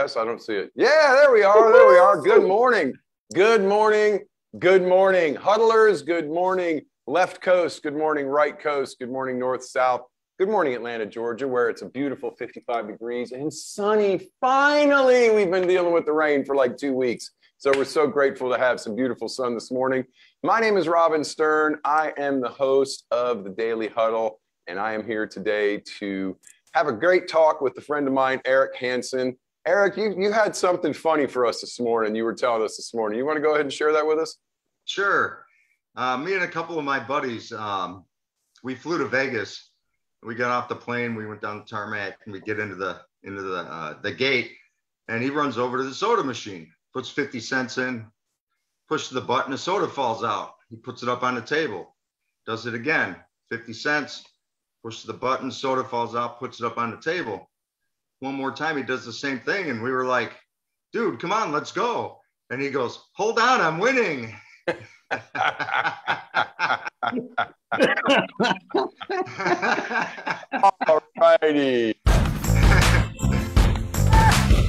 Yes, I don't see it. Yeah, there we are. There we are. Good morning. Good morning. Good morning. Huddlers, good morning. Left coast, good morning. Right coast, good morning. North, south. Good morning, Atlanta, Georgia, where it's a beautiful 55 degrees and sunny. Finally, we've been dealing with the rain for like two weeks. So we're so grateful to have some beautiful sun this morning. My name is Robin Stern. I am the host of the Daily Huddle, and I am here today to have a great talk with a friend of mine, Eric Hansen. Eric, you, you had something funny for us this morning. You were telling us this morning. You want to go ahead and share that with us? Sure. Uh, me and a couple of my buddies, um, we flew to Vegas. We got off the plane. We went down the tarmac, and we get into the into the uh, the gate, and he runs over to the soda machine, puts 50 cents in, pushes the button, a soda falls out. He puts it up on the table, does it again, 50 cents, pushes the button, soda falls out, puts it up on the table. One more time, he does the same thing. And we were like, dude, come on, let's go. And he goes, hold on, I'm winning. All righty.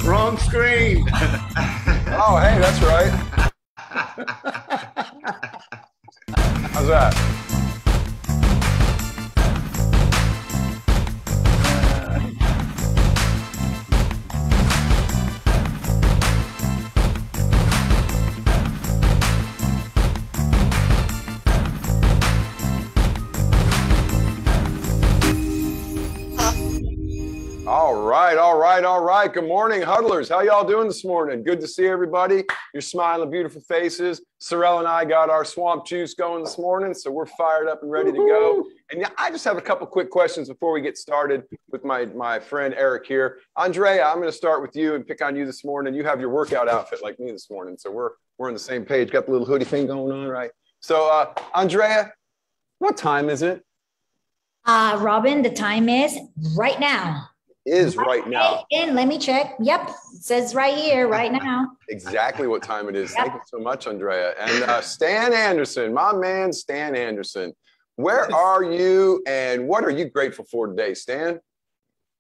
Wrong screen. Oh, hey, that's right. How's that? Right, all right, all right. Good morning, huddlers. How y'all doing this morning? Good to see everybody. You're smiling, beautiful faces. Sorrel and I got our swamp juice going this morning, so we're fired up and ready to go. And I just have a couple quick questions before we get started with my my friend Eric here. Andrea, I'm going to start with you and pick on you this morning. You have your workout outfit like me this morning, so we're we're on the same page. Got the little hoodie thing going on, right? So, uh, Andrea, what time is it? Uh, Robin, the time is right now is right now. And let me check. Yep, it says right here, right now. exactly what time it is. Yep. Thank you so much, Andrea. And uh, Stan Anderson, my man, Stan Anderson. Where are you and what are you grateful for today, Stan?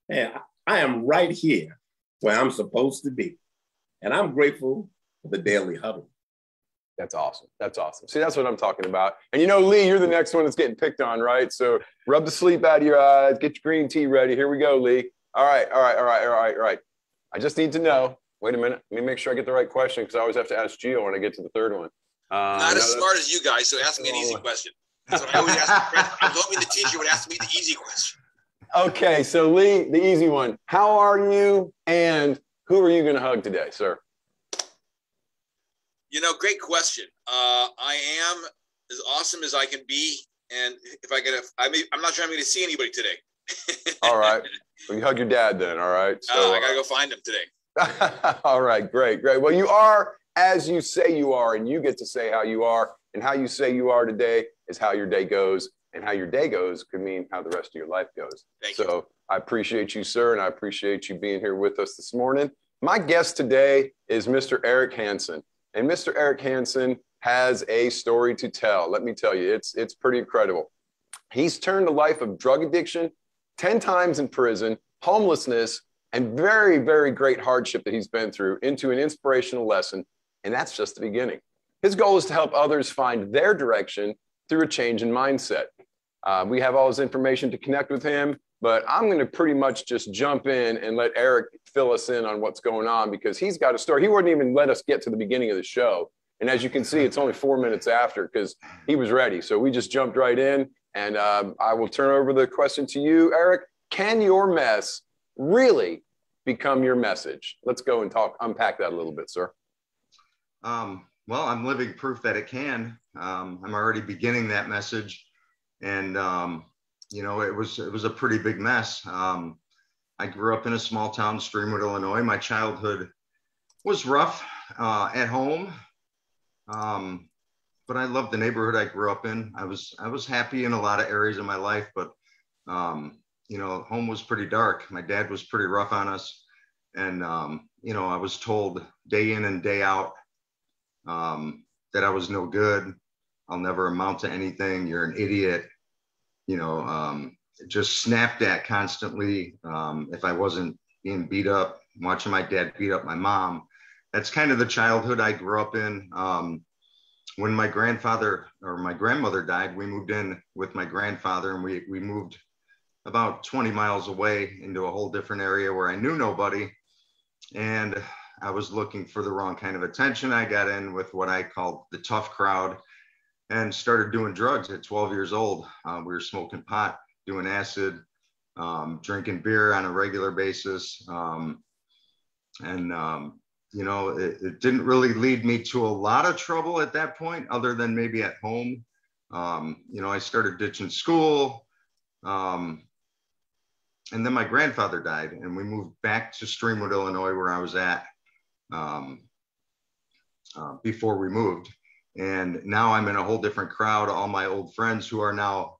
Yeah, I am right here where I'm supposed to be. And I'm grateful for the daily huddle. That's awesome. That's awesome. See, that's what I'm talking about. And you know, Lee, you're the next one that's getting picked on, right? So rub the sleep out of your eyes, get your green tea ready. Here we go, Lee. All right, all right, all right, all right, all right. I just need to know. Wait a minute. Let me make sure I get the right question because I always have to ask Gio when I get to the third one. Uh, Not as smart as you guys, so ask me an easy oh. question. That's what I always ask. I was hoping the teacher would ask me the easy question. Okay, so Lee, the easy one. How are you, and who are you going to hug today, sir? You know, great question. Uh, I am as awesome as I can be, and if I get, a, I mean, I'm not sure I'm going to see anybody today. all right. Well, you hug your dad then. All right. So, oh, I gotta go uh, find him today. all right. Great. Great. Well, you are as you say you are, and you get to say how you are, and how you say you are today is how your day goes, and how your day goes could mean how the rest of your life goes. Thank so you. I appreciate you, sir, and I appreciate you being here with us this morning. My guest today is Mr. Eric Hansen, and Mr. Eric Hansen has a story to tell. Let me tell you, it's it's pretty incredible. He's turned a life of drug addiction 10 times in prison, homelessness, and very, very great hardship that he's been through into an inspirational lesson. And that's just the beginning. His goal is to help others find their direction through a change in mindset. Uh, we have all his information to connect with him, but I'm going to pretty much just jump in and let Eric fill us in on what's going on because he's got a story. He wouldn't even let us get to the beginning of the show. And as you can see, it's only four minutes after because he was ready. So we just jumped right in. And um, I will turn over the question to you, Eric. Can your mess really become your message? Let's go and talk, unpack that a little bit, sir. Um, well, I'm living proof that it can. Um, I'm already beginning that message, and um, you know, it was it was a pretty big mess. Um, I grew up in a small town, Streamwood, Illinois. My childhood was rough uh, at home. Um, but I love the neighborhood I grew up in. I was I was happy in a lot of areas of my life, but um, you know, home was pretty dark. My dad was pretty rough on us, and um, you know, I was told day in and day out um, that I was no good. I'll never amount to anything. You're an idiot. You know, um, just snapped at constantly. Um, if I wasn't being beat up, watching my dad beat up my mom. That's kind of the childhood I grew up in. Um, when my grandfather or my grandmother died, we moved in with my grandfather and we, we moved about 20 miles away into a whole different area where I knew nobody. And I was looking for the wrong kind of attention. I got in with what I called the tough crowd and started doing drugs at 12 years old. Uh, we were smoking pot, doing acid, um, drinking beer on a regular basis. Um, and, um, you know, it, it, didn't really lead me to a lot of trouble at that point, other than maybe at home. Um, you know, I started ditching school. Um, and then my grandfather died, and we moved back to Streamwood, Illinois, where I was at um, uh, before we moved. And now I'm in a whole different crowd. All my old friends who are now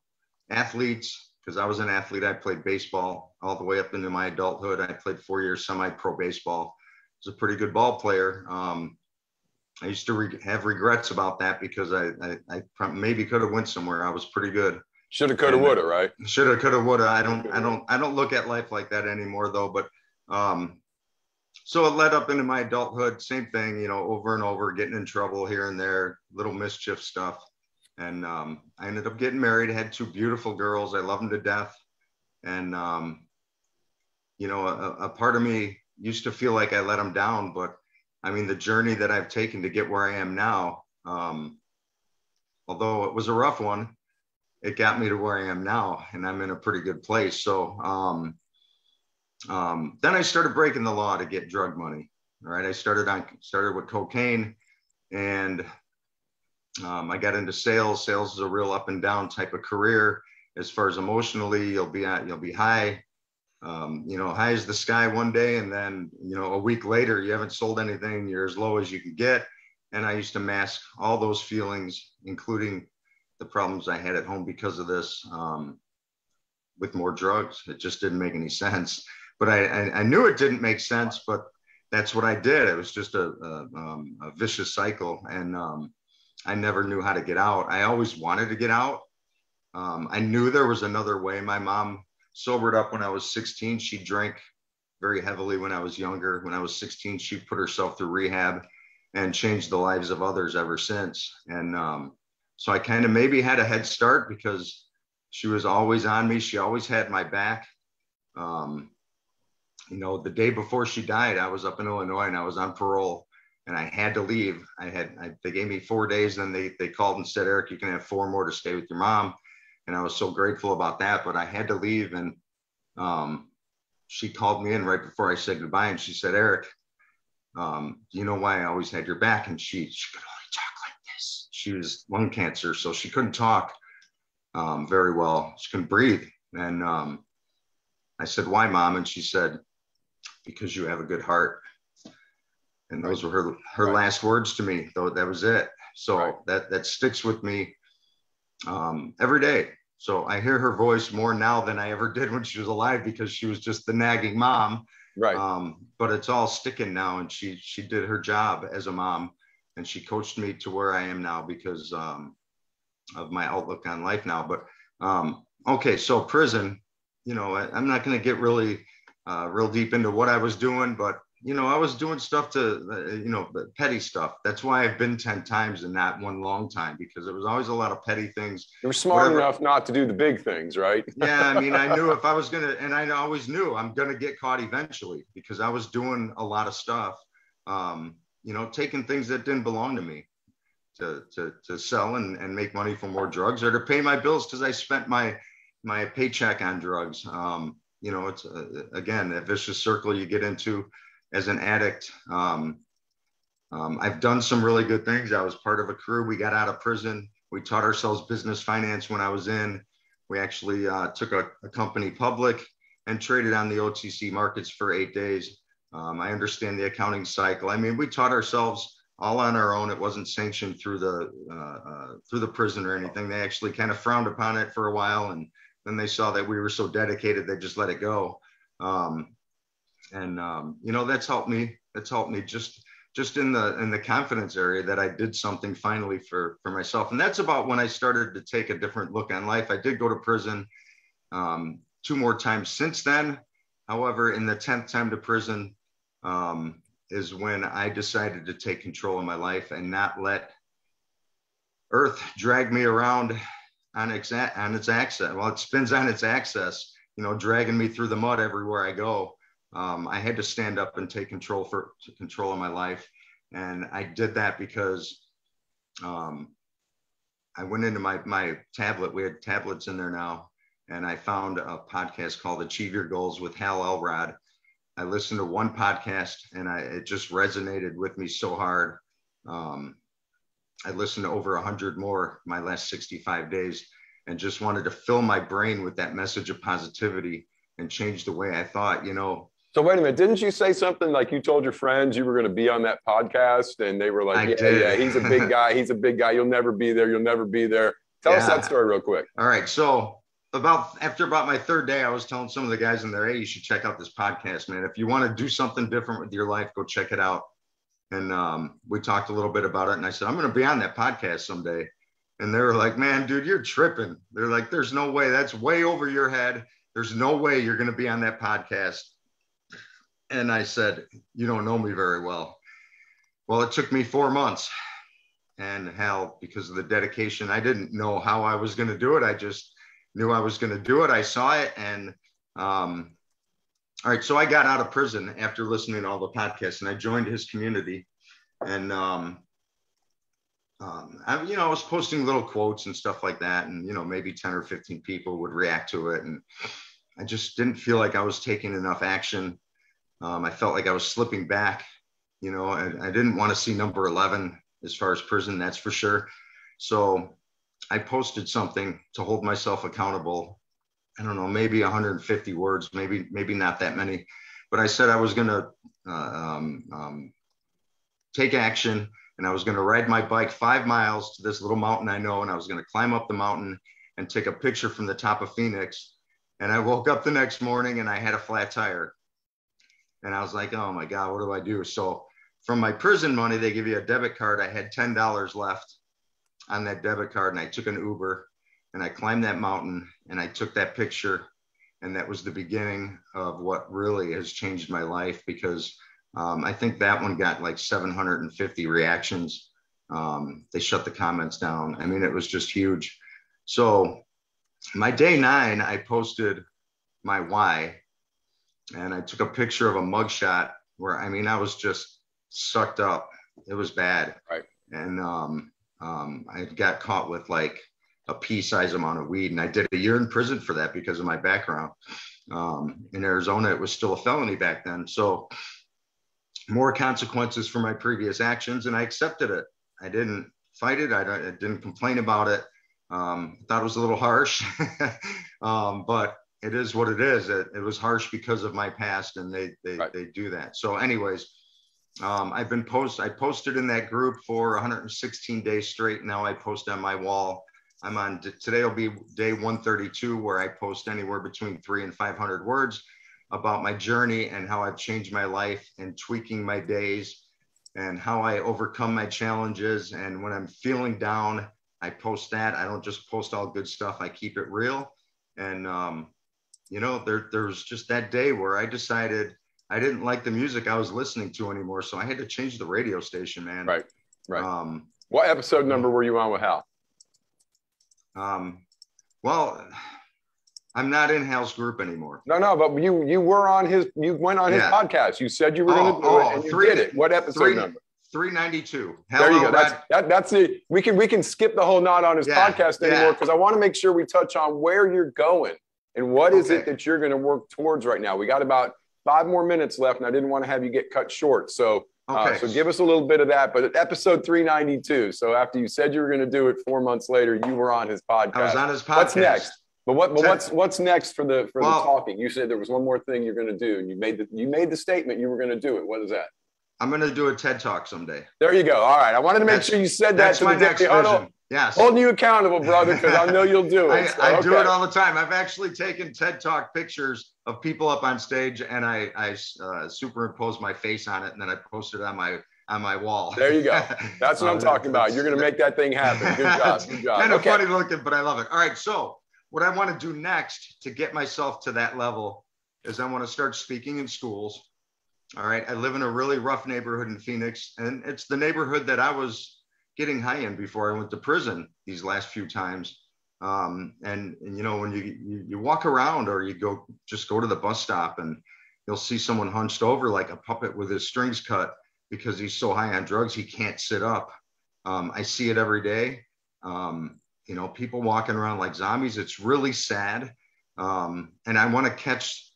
athletes, because I was an athlete. I played baseball all the way up into my adulthood. I played four years semi-pro baseball. I was a pretty good ball player. Um, I used to re- have regrets about that because I, I, I maybe could have went somewhere. I was pretty good. Shoulda, coulda, woulda, right? Shoulda, coulda, woulda. I don't, I don't, I don't look at life like that anymore, though. But um, so it led up into my adulthood. Same thing, you know, over and over, getting in trouble here and there, little mischief stuff. And um, I ended up getting married. Had two beautiful girls. I love them to death. And um, you know, a, a part of me used to feel like I let them down, but I mean, the journey that I've taken to get where I am now, um, although it was a rough one, it got me to where I am now, and I'm in a pretty good place. So um, um, then I started breaking the law to get drug money. All right, I started on started with cocaine, and um, I got into sales. Sales is a real up and down type of career. As far as emotionally, you'll be at you'll be high, um, you know, high as the sky one day, and then you know a week later you haven't sold anything. You're as low as you can get. And I used to mask all those feelings, including the problems I had at home because of this um, with more drugs. It just didn't make any sense. But I, I, I, knew it didn't make sense, but that's what I did. It was just a, a, um, a vicious cycle. And um, I never knew how to get out. I always wanted to get out. Um, I knew there was another way. My mom sobered up when I was 16. She drank very heavily when I was younger. When I was 16, she put herself through rehab and changed the lives of others ever since. And um, so I kind of maybe had a head start because she was always on me. She always had my back. Um, you know, the day before she died, I was up in Illinois and I was on parole and I had to leave. I had, I, they gave me four days and they, they called and said, Eric, you can have four more to stay with your mom. And I was so grateful about that, but I had to leave. And um, she called me in right before I said goodbye and she said, Eric, um, you know why I always had your back? And she, she could only talk like this. she was lung cancer, so she couldn't talk um, very well. She couldn't breathe. And um, I said, "Why, mom?" And she said, "Because you have a good heart." And those were her her right. last words to me. Though that was it. So right. that that sticks with me um, every day. So I hear her voice more now than I ever did when she was alive because she was just the nagging mom. Right. Um, but it's all sticking now, and she she did her job as a mom and she coached me to where I am now because um, of my outlook on life now. But um, okay, so prison, you know, I, am not going to get really uh, real deep into what I was doing, but you know, I was doing stuff to, uh, you know, petty stuff. That's why I've been 10 times in that one long time because it was always a lot of petty things. You were smart whatever. enough not to do the big things, right? yeah. I mean, I knew if I was going to, and I always knew I'm going to get caught eventually because I was doing a lot of stuff. Um, you know, taking things that didn't belong to me to, to, to sell and, and make money for more drugs or to pay my bills because I spent my, my paycheck on drugs. Um, you know, it's uh, again, a vicious circle you get into as an addict. Um, um, I've done some really good things. I was part of a crew. We got out of prison. We taught ourselves business finance when I was in. We actually uh, took a, a company public and traded on the OTC markets for eight days. Um, I understand the accounting cycle. I mean, we taught ourselves all on our own. It wasn't sanctioned through the uh, uh, through the prison or anything. They actually kind of frowned upon it for a while, and then they saw that we were so dedicated, they just let it go. Um, and um, you know, that's helped me. That's helped me just just in the in the confidence area that I did something finally for for myself. And that's about when I started to take a different look on life. I did go to prison um, two more times since then. However, in the tenth time to prison, um, is when I decided to take control of my life and not let Earth drag me around on its on its axis. Well, it spins on its axis, you know, dragging me through the mud everywhere I go. Um, I had to stand up and take control for control of my life, and I did that because um, I went into my my tablet. We had tablets in there now, and I found a podcast called Achieve Your Goals with Hal Elrod. I listened to one podcast, and I it just resonated with me so hard. Um, I listened to over 100 more my last 65 days and just wanted to fill my brain with that message of positivity and change the way I thought. You know, so wait a minute, didn't you say something like you told your friends you were going to be on that podcast, and they were like, I "Yeah, did. yeah, he's a big guy. He's a big guy. You'll never be there. You'll never be there." Tell us that story real quick. All right. So about after about my third day, I was telling some of the guys in there, hey, you should check out this podcast, man. If you want to do something different with your life, go check it out. And um, we talked a little bit about it. And I said, I'm going to be on that podcast someday. And they were like, man, dude, you're tripping. They're like, there's no way. That's way over your head. There's no way you're going to be on that podcast. And I said, you don't know me very well. Well, it took me four months. And hell, because of the dedication, I didn't know how I was going to do it. I just knew I was going to do it. I saw it. And um, all right, so I got out of prison after listening to all the podcasts and I joined his community. And, um, um, I, you know, I was posting little quotes and stuff like that. And, you know, maybe 10 or 15 people would react to it. And I just didn't feel like I was taking enough action. Um, I felt like I was slipping back, you know, and I didn't want to see number 11 as far as prison, that's for sure. So I posted something to hold myself accountable. I don't know, maybe 150 words, maybe maybe not that many, but I said I was going to uh, um, um, take action and I was going to ride my bike five miles to this little mountain I know, and I was going to climb up the mountain and take a picture from the top of Phoenix. And I woke up the next morning and I had a flat tire, and I was like, oh my god, what do I do? So from my prison money, they give you a debit card. I had ten dollars left on that debit card and I took an Uber and I climbed that mountain and I took that picture. And that was the beginning of what really has changed my life because um, I think that one got like 750 reactions. Um, they shut the comments down. I mean, it was just huge. So, my day nine, I posted my why and I took a picture of a mugshot where I mean, I was just sucked up. It was bad. Right. And um, um, I got caught with like a pea size amount of weed, and I did a year in prison for that because of my background. Um, in Arizona, it was still a felony back then, so more consequences for my previous actions, and I accepted it. I didn't fight it. I, I didn't complain about it. Um, thought it was a little harsh, um, but it is what it is. It, it was harsh because of my past, and they they, Right. they do that. So, anyways, um, I've been post. I posted in that group for 116 days straight. Now I post on my wall. I'm on today. Will be day 132, where I post anywhere between three and 500 words about my journey and how I've changed my life and tweaking my days and how I overcome my challenges. And when I'm feeling down, I post that. I don't just post all good stuff. I keep it real. And um, you know, there there was just that day where I decided I didn't like the music I was listening to anymore, so I had to change the radio station, man. Right, right. Um, What episode number were you on with Hal? um, well, I'm not in Hal's group anymore. No, no, but you you were on his. You went on his podcast. You said you were Oh, going to do oh, it, and you three- did it. What episode three- number? 392. Hal There you go. That's that, that's the we can we can skip the whole not on his Yeah, podcast anymore because I want to make sure we touch on where you're going and what is it that you're going to work towards right now. We got about five more minutes left, and I didn't want to have you get cut short. So uh, so give us a little bit of that. But episode 392. So after you said you were going to do it four months later, you were on his podcast. I was on his podcast. What's next? But what? But what's what's next for the for Well- the talking? You said there was one more thing you're going to do, and you made the you made the statement you were going to do it. What is that? I'm going to do a TED talk someday. There you go. All right. I wanted to make That's- sure you said that That's to my the next vision. Yes. Holding you accountable, brother, because I know you'll do I, it. So, I do okay. it all the time. I've actually taken TED Talk pictures of people up on stage, and I, I uh, superimpose my face on it, and then I post it on my on my wall. There you go. That's what I'm Uh, talking about. You're going to make that thing happen. Good job. Good job. kind of Okay. funny looking, but I love it. All right, so what I want to do next to get myself to that level is I want to start speaking in schools. all right. I live in a really rough neighborhood in Phoenix, and it's the neighborhood that I was getting high in before I went to prison these last few times. Um, and, and, you know, when you, you, you walk around or you go just go to the bus stop and you'll see someone hunched over like a puppet with his strings cut because he's so high on drugs he can't sit up. Um, I see it every day. Um, you know, people walking around like zombies. It's really sad. Um, and I want to catch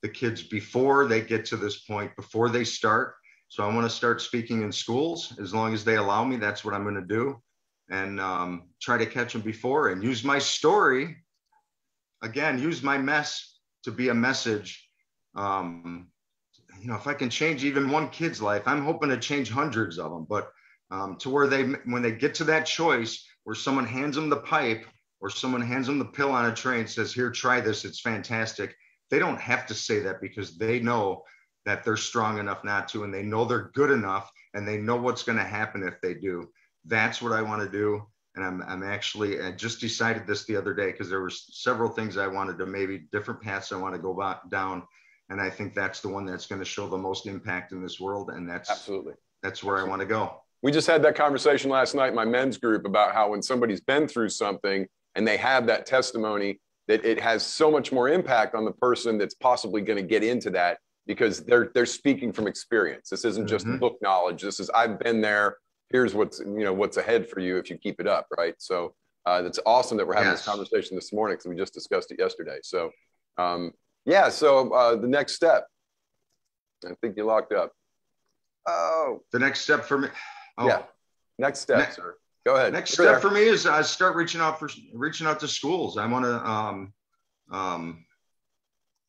the kids before they get to this point, before they start. So I want to start speaking in schools as long as they allow me. That's what I'm going to do, and um, try to catch them before and use my story. Again, use my mess to be a message. Um, you know, if I can change even one kid's life, I'm hoping to change hundreds of them. But um, to where they, when they get to that choice, where someone hands them the pipe or someone hands them the pill on a train, says, "Here, try this. It's fantastic." they don't have to say that because they know that they're strong enough not to and they know they're good enough and they know what's going to happen if they do that's what i want to do and i'm, I'm actually i just decided this the other day because there were several things i wanted to maybe different paths i want to go down and i think that's the one that's going to show the most impact in this world and that's absolutely that's where absolutely. i want to go we just had that conversation last night in my men's group about how when somebody's been through something and they have that testimony that it has so much more impact on the person that's possibly going to get into that because they're they're speaking from experience. This isn't just mm-hmm. book knowledge. This is I've been there. Here's what's you know what's ahead for you if you keep it up, right? So uh, it's awesome that we're having yes. this conversation this morning because we just discussed it yesterday. So um, yeah, so uh, the next step. I think you locked up. Oh, the next step for me. Oh. Yeah, next step, next, sir. Go ahead. Next step there. for me is I start reaching out for reaching out to schools. I want to, um, um,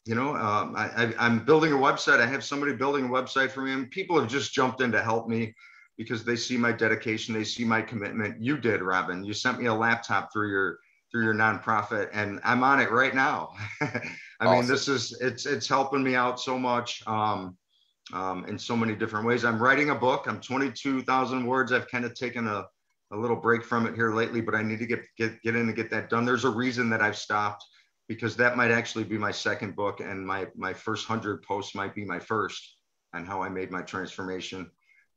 you know, um, I, am building a website. I have somebody building a website for me, and people have just jumped in to help me because they see my dedication, they see my commitment. You did, Robin. You sent me a laptop through your through your nonprofit, and I'm on it right now. I awesome. mean, this is it's it's helping me out so much. Um, um, in so many different ways. I'm writing a book. I'm 22,000 words. I've kind of taken a a little break from it here lately, but I need to get get get in and get that done. There's a reason that I've stopped because that might actually be my second book, and my my first hundred posts might be my first on how I made my transformation.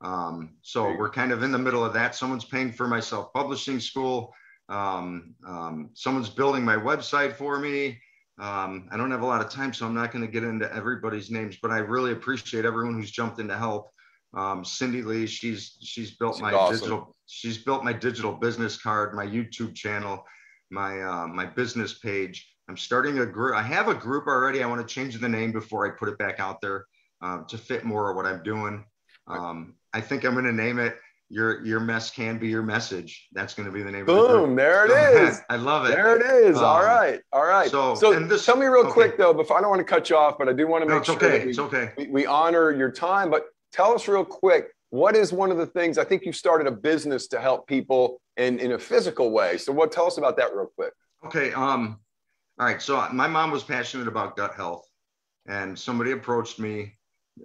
Um, so we're kind of in the middle of that. Someone's paying for my self publishing school. Um, um, someone's building my website for me. Um, I don't have a lot of time, so I'm not going to get into everybody's names, but I really appreciate everyone who's jumped in to help. Um, Cindy Lee, she's she's built she's my awesome. digital she's built my digital business card, my YouTube channel, my uh, my business page. I'm starting a group. I have a group already. I want to change the name before I put it back out there uh, to fit more of what I'm doing. Um, I think I'm going to name it your your mess can be your message. That's going to be the name. Boom! The there it is. I love it. There it is. Um, all right, all right. So, so this, tell me real okay. quick though, before I don't want to cut you off, but I do want to make no, it's sure okay. that we, it's okay. We, we honor your time. But tell us real quick what is one of the things I think you started a business to help people in, in a physical way. So what tell us about that real quick. Okay. Um, all right. So my mom was passionate about gut health and somebody approached me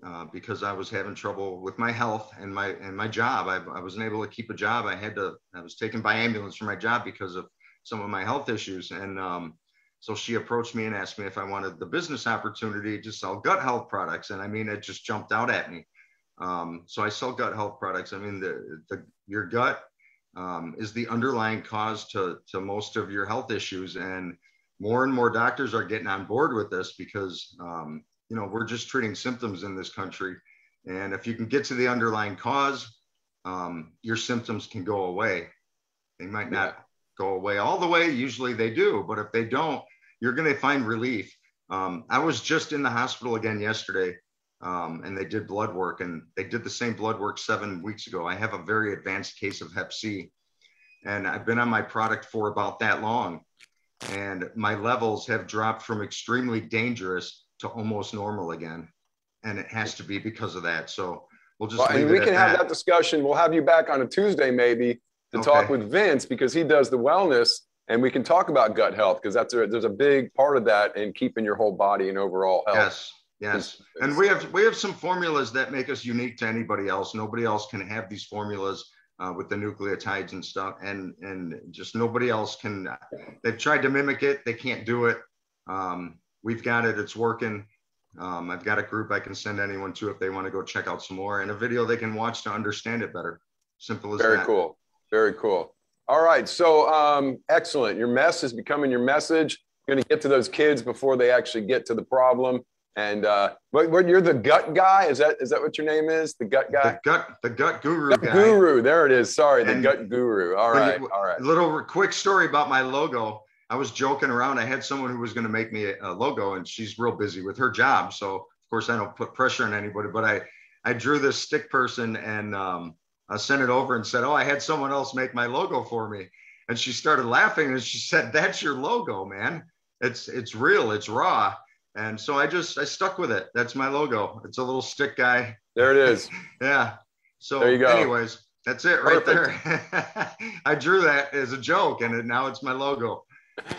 uh, because I was having trouble with my health and my and my job. I, I wasn't able to keep a job. I had to. I was taken by ambulance for my job because of some of my health issues. And um, so she approached me and asked me if I wanted the business opportunity to sell gut health products. And I mean, it just jumped out at me. Um, so I sell gut health products. I mean, the, the your gut um, is the underlying cause to, to most of your health issues. And more and more doctors are getting on board with this because, um, you know, we're just treating symptoms in this country. And if you can get to the underlying cause, um, your symptoms can go away. They might not go away all the way. Usually they do, but if they don't, you're going to find relief. Um, I was just in the hospital again yesterday um, and they did blood work and they did the same blood work seven weeks ago. I have a very advanced case of hep C and I've been on my product for about that long. And my levels have dropped from extremely dangerous to almost normal again. And it has to be because of that. So we'll just well, we can have that. that discussion. We'll have you back on a Tuesday maybe to okay. talk with Vince because he does the wellness and we can talk about gut health because that's a, there's a big part of that in keeping your whole body and overall health. Yes. Yes, and we have we have some formulas that make us unique to anybody else. Nobody else can have these formulas uh, with the nucleotides and stuff, and and just nobody else can. They've tried to mimic it, they can't do it. Um, we've got it; it's working. Um, I've got a group I can send anyone to if they want to go check out some more and a video they can watch to understand it better. Simple as Very that. cool. Very cool. All right. So um, excellent. Your mess is becoming your message. You're going to get to those kids before they actually get to the problem. And uh, what, what you're the gut guy? Is that is that what your name is? The gut guy? The gut, the gut guru Gut guy. guru. There it is. Sorry, the gut guru. All right. you- All right. A little quick story about my logo. I was joking around. I had someone who was going to make me a, a logo, and she's real busy with her job. So of course I don't put pressure on anybody. But I I drew this stick person and um, I sent it over and said, "Oh, I had someone else make my logo for me." And she started laughing and she said, "That's your logo, man. It's it's real. It's raw." And so I just I stuck with it. That's my logo. It's a little stick guy. There it is. Yeah. So There you go. anyways, that's it right there. I drew that as a joke and it, now it's my logo.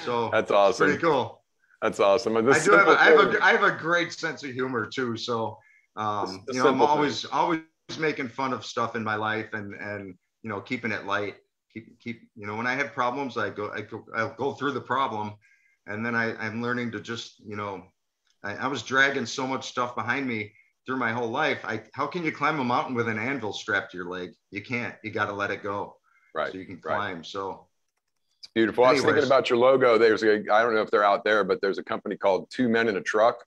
So That's awesome. pretty cool. That's awesome. And I do have a, I have a I have a great sense of humor too. So um, you know, I'm thing. always always making fun of stuff in my life and and you know keeping it light. Keep keep you know when I have problems, I go I go I'll go through the problem, and then I I'm learning to just you know I, I was dragging so much stuff behind me through my whole life. I how can you climb a mountain with an anvil strapped to your leg? You can't. You got to let it go right. so you can right. climb. So It's beautiful. I was thinking about your logo. There's a, I don't know if they're out there, but there's a company called Two Men in a Truck.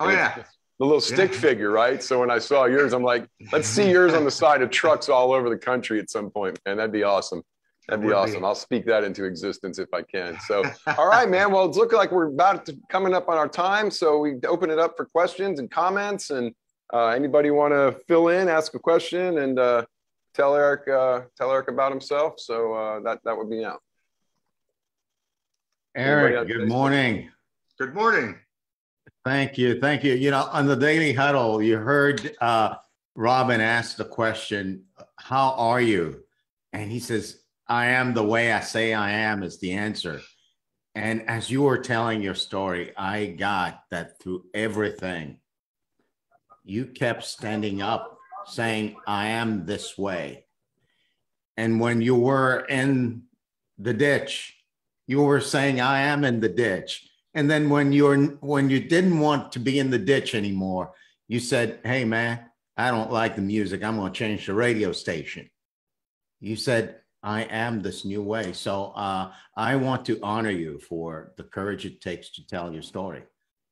oh yeah. The little stick Yeah. figure, right? So when I saw yours, I'm like, let's see yours on the side of trucks all over the country at some point, man. That'd be awesome. That'd be Would be. awesome. I'll speak that into existence if I can. So, all right, man. Well, it's looking like we're about to coming up on our time. So we open it up for questions and comments. And uh, anybody want to fill in, ask a question, and uh, tell Eric uh, tell Eric about himself. So uh, that that would be now. Eric, good Facebook? morning. Good morning. Thank you. Thank you. You know, on the Daily Huddle, you heard uh, Robin ask the question, How are you? And he says, I am the way I say I am, is the answer. And as you were telling your story, I got that through everything. You kept standing up, saying, I am this way. And when you were in the ditch, you were saying, I am in the ditch. And then when you're when you didn't want to be in the ditch anymore, you said, "Hey man, I don't like the music. I'm going to change the radio station." You said, "I am this new way." So uh, I want to honor you for the courage it takes to tell your story.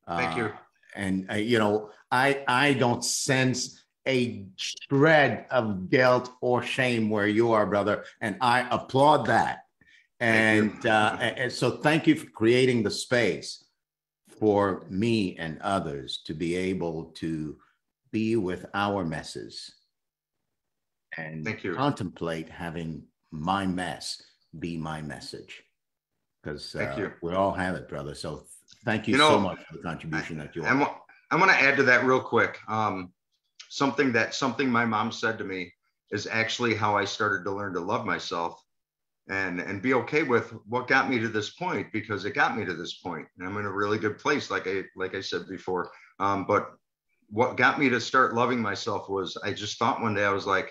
Thank you. Uh, and uh, you know, I I don't sense a shred of guilt or shame where you are, brother, and I applaud that. And, uh, and so thank you for creating the space for me and others to be able to be with our messes and Thank you. contemplate having my mess be my message. Because uh, we all have it, brother. So thank you, You so much for the contribution that you I'm, are. I'm going to add to that real quick. Um, something that something my mom said to me is actually how I started to learn to love myself and and be okay with what got me to this point because it got me to this point and I'm in a really good place like I like I said before um, but what got me to start loving myself was I just thought one day I was like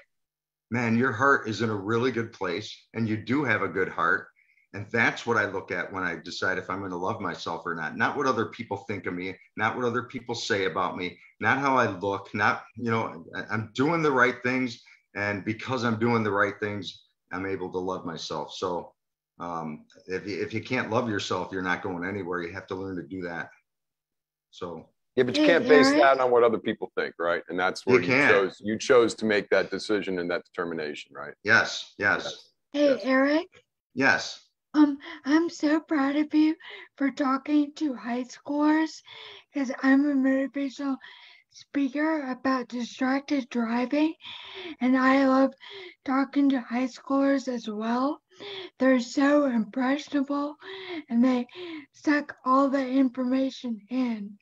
man your heart is in a really good place and you do have a good heart and that's what I look at when I decide if I'm going to love myself or not. Not what other people think of me, not what other people say about me, not how I look, not, you know, I'm doing the right things. And because I'm doing the right things, I'm able to love myself. So um, if, you, if you can't love yourself, you're not going anywhere. You have to learn to do that. So Yeah, but you can't base that on what other people think, right? And that's where You you, chose you chose to make that decision and that determination, right? yes, yes, Hey, Yes. Eric. yes. Um, I'm so proud of you for talking to high schoolers because I'm a motivational speaker about distracted driving, and I love talking to high schoolers as well. They're so impressionable and they suck all the information in.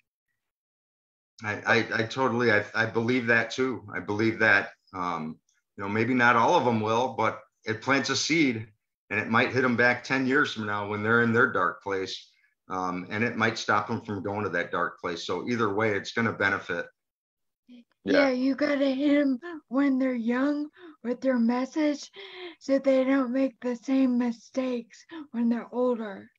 I, I, I totally, I, I believe that too. I believe that, um, you know, maybe not all of them will, but it plants a seed and it might hit them back 10 years from now when they're in their dark place. Um, and it might stop them from going to that dark place. So either way, it's going to benefit. Yeah, you gotta hit them when they're young with their message so they don't make the same mistakes when they're older.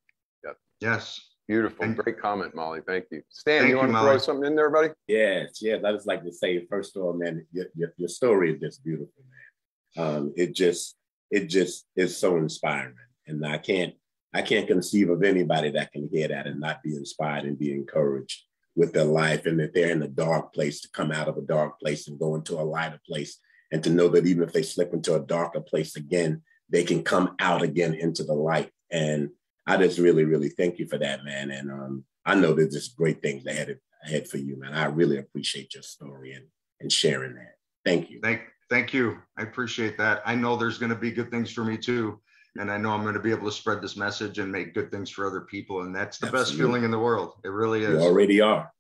Yep. Yes. Beautiful. And- Great comment, Molly. Thank you. Stan, Thank you you, want to throw something in there, buddy? Yes, yes. I just like to say, first of all, man, your, your, your story is just beautiful, man. Um, it just it just is so inspiring, and I can't I can't conceive of anybody that can hear that and not be inspired and be encouraged with their life, and if they're in a dark place, to come out of a dark place and go into a lighter place, and to know that even if they slip into a darker place again, they can come out again into the light. And I just really, really thank you for that, man. And um, I know there's just great things ahead ahead for you, man. I really appreciate your story and and sharing that. Thank you. Thank, thank you. I appreciate that. I know there's going to be good things for me too. And I know I'm going to be able to spread this message and make good things for other people. And that's the best feeling in the world. It really is. You already are.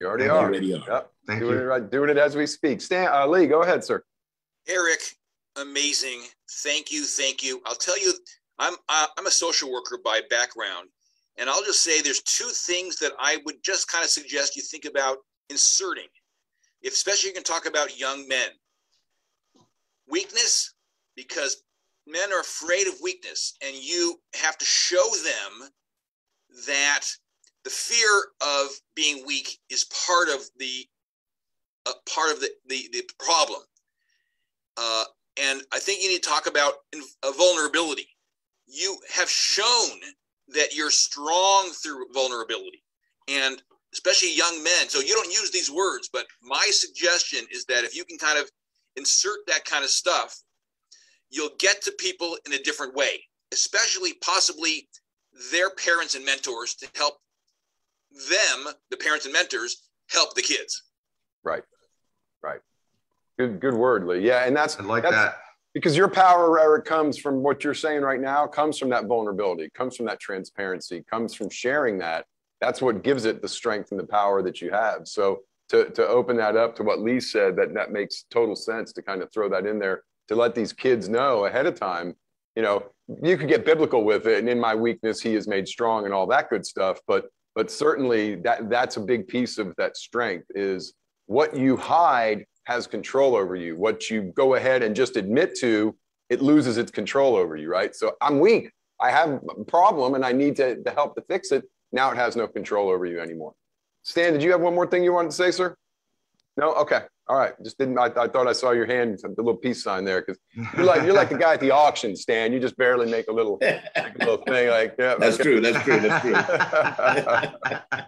You already You are. already are. Yep. Thank doing it you. right. Doing it as we speak. Stan, uh, Lee, go ahead, sir. Eric, amazing. Thank you, thank you. I'll tell you, I'm I- I'm a social worker by background, and I'll just say there's two things that I would just kind of suggest you think about inserting, if especially you can talk about young men. Weakness, because men are afraid of weakness, and you have to show them that the fear of being weak is part of the uh, part of the, the the problem. Uh, and I think you need to talk about in- uh, vulnerability. You have shown that you're strong through vulnerability, and especially young men. So you don't use these words, but my suggestion is that if you can kind of insert that kind of stuff, you'll get to people in a different way, especially possibly their parents and mentors to help them, the parents and mentors, help the kids. Right. Right. Good good word, Lee. Yeah, and that's I like that's, that. Because your power, Eric, comes from what you're saying right now, comes from that vulnerability, comes from that transparency, comes from sharing that. That's what gives it the strength and the power that you have. So to, to open that up to what Lee said, that that makes total sense to kind of throw that in there to let these kids know ahead of time, you know, you could get biblical with it. And in my weakness, he is made strong and all that good stuff. But but certainly that that's a big piece of that strength is what you hide has control over you. What you go ahead and just admit to, it loses its control over you, right? So I'm weak. I have a problem and I need to, to help to fix it. Now it has no control over you anymore. Stan, did you have one more thing you wanted to say, sir? No? Okay. All right. Just didn't, I, I thought I saw your hand, the little peace sign there. Cause you're like, you're like the guy at the auction, Stan. You just barely make a little, make a little thing like, yeah. That's okay. true. That's true. That's true.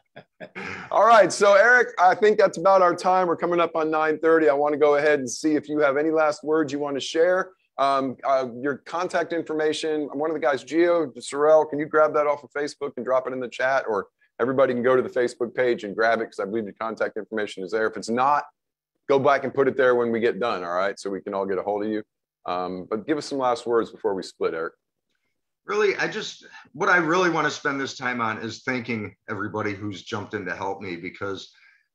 All right. So Eric, I think that's about our time. We're coming up on 930. I want to go ahead and see if you have any last words you want to share. Um, uh, your contact information. I'm one of the guys, Geo Sorrell, can you grab that off of Facebook and drop it in the chat or everybody can go to the Facebook page and grab it because I believe the contact information is there. If it's not, go back and put it there when we get done. All right. So we can all get a hold of you. Um, but give us some last words before we split, Eric. really i just what i really want to spend this time on is thanking everybody who's jumped in to help me because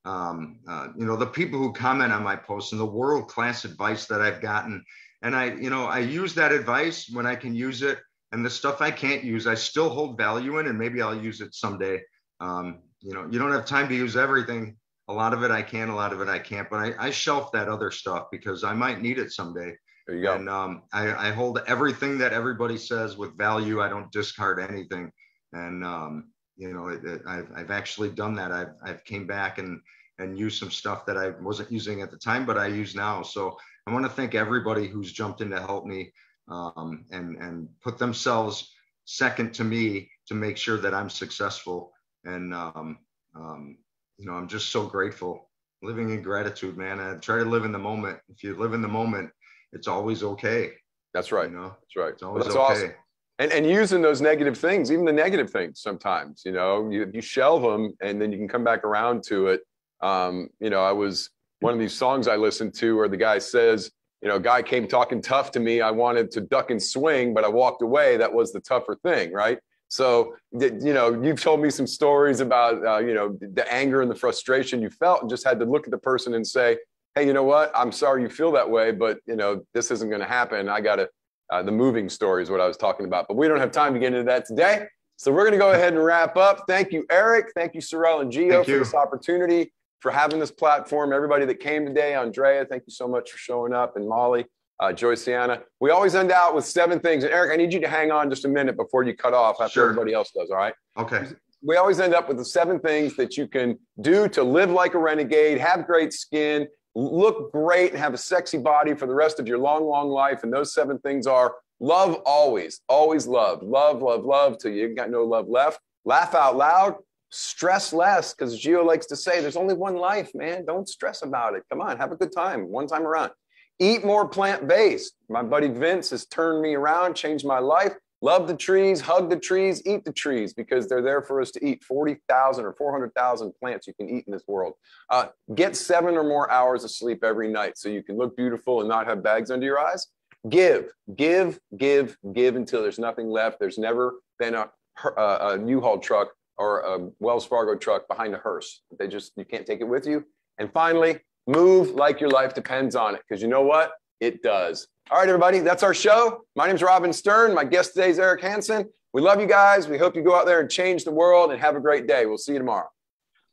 um, uh, you know the people who comment on my posts and the world class advice that i've gotten and i you know i use that advice when i can use it and the stuff i can't use i still hold value in and maybe i'll use it someday um, you know you don't have time to use everything a lot of it i can a lot of it i can't but i, I shelf that other stuff because i might need it someday There you go. and um, I, I hold everything that everybody says with value. I don't discard anything. And um, you know, it, it, I've, I've actually done that. I've, I've came back and and used some stuff that I wasn't using at the time, but I use now. So I want to thank everybody who's jumped in to help me um, and and put themselves second to me to make sure that I'm successful. And um, um, you know, I'm just so grateful. Living in gratitude, man. I try to live in the moment. If you live in the moment, it's always okay. That's right. You know, That's right. it's Well, always that's okay. awesome. and and using those negative things, even the negative things, sometimes you know you you shelve them and then you can come back around to it. Um, you know, I was one of these songs I listened to where the guy says, you know, a guy came talking tough to me. I wanted to duck and swing, but I walked away. That was the tougher thing, right? So, you know, you've told me some stories about, uh, you know, the anger and the frustration you felt, and just had to look at the person and say, "Hey, you know what? I'm sorry you feel that way, but you know, this isn't going to happen. I got to." Uh, the moving story is what I was talking about, but we don't have time to get into that today. So we're going to go ahead and wrap up. Thank you, Eric. Thank you, Sorrel and Gio, Thank for you. this opportunity, for having this platform. Everybody that came today, Andrea, thank you so much for showing up, and Molly, uh, Joyciana. We always end out with seven things. And Eric, I need you to hang on just a minute before you cut off after Sure. everybody else does. All right. Okay. we always end up with the seven things that you can do to live like a renegade, have great skin, look great, and have a sexy body for the rest of your long, long life. And those seven things are love always, always love, love, love, love till you got no love left. Laugh out loud, stress less, because Gio likes to say there's only one life, man. Don't stress about it. Come on, have a good time one time around. Eat more plant based. My buddy Vince has turned me around, changed my life. Love the trees, hug the trees, eat the trees because they're there for us to eat. 40,000 or 400,000 plants you can eat in this world. Uh, get seven or more hours of sleep every night so you can look beautiful and not have bags under your eyes. Give, give, give, give until there's nothing left. There's never been a, a, a U-Haul truck or a Wells Fargo truck behind a hearse. They just, you can't take it with you. And finally, move like your life depends on it because you know what? It does. All right, everybody, that's our show. My name is Robin Stern. My guest today is Eric Hansen. We love you guys. We hope you go out there and change the world and have a great day. We'll see you tomorrow.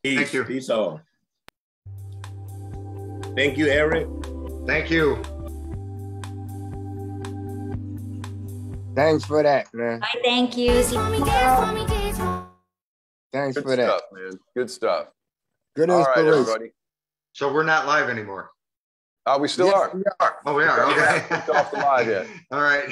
Peace. Thank you. Peace all. Thank you, Eric. Thank you. Thanks for that, man. Bye, thank you. See you tomorrow. Thanks Good for that. stuff, man. Good stuff. Good All right, inspiration. everybody. So we're not live anymore. Uh, we still Yes, are. we are. Oh, we are. Okay. off the live yet. All right.